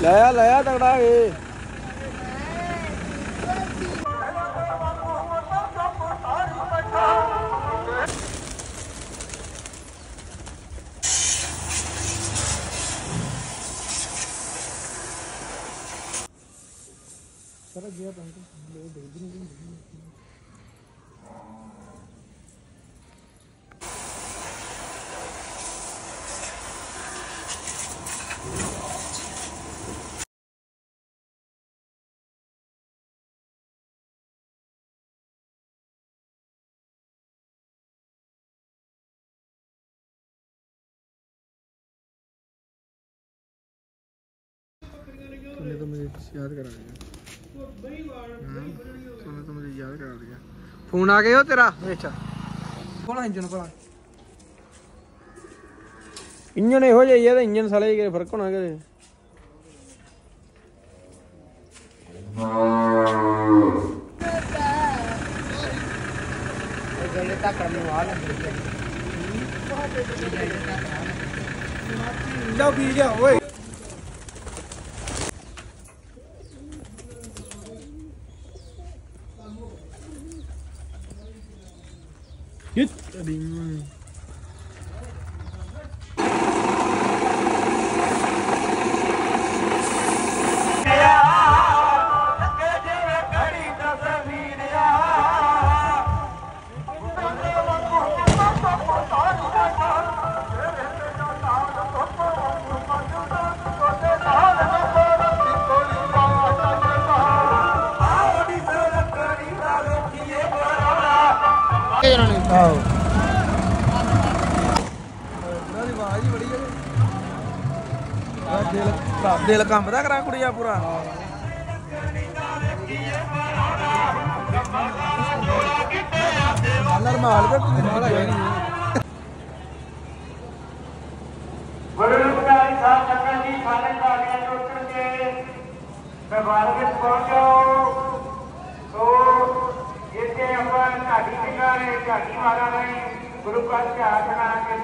ਲਾਇਆ ਲਾਇਆ ਤਗੜਾ ਏ ਸਰ ਗਿਆ ਤਾਂ ਲੋਕ ਦੇਖਦੇ ਨਹੀਂ तूने तो मुझे याद करा दिया हम्म, तूने तो मुझे याद करा दिया फोन आ गया हो तेरा अच्छा ਕੋਣ ਇੰਜਨ ਭਲਾ ਇੰਜਨ ਇਹੋ ਜਿਹਾ ਹੀ ਆ ਤੇ ਇੰਜਨ ਸਾਲੇ ਕਿਹੜੇ ਫਰਕ ਹੋਣਾ ਕਿਤੇ ਲਓ ਪੀ ਗਿਆ ਓਏ Yut. Sabi. Aling. ਆਹੋ ਉਹਨਾਂ ਦੀ ਆਵਾਜ਼ ਹੀ ਬੜੀ ਹੈ ਆ ਦਿਲ ਦਿਲ ਕੰਬਦਾ ਕਰਾ ਕੁੜੀਆ ਪੂਰਾ। ਨਰਮਾਲ ਕੇ ਤੂੰ ਨਾਲ ਹੈਗਾ ਨਹੀਂ। ਸਾਹਿਬ ਸੰਗਤ ਜੀ ਸਾਰੇ ਧਾਰੀਆਂ ਤੋਂ ਉੱਤਰ ਕੇ ਦਰਬਾਰ ਵਿੱਚ ਪਹੁੰਚੋ ਇੱਥੇ ਮਾਰਾ ਨੇ ਗੁਰੂ ਘਰ ਝਾੜ ਬਣਾ ਕੇ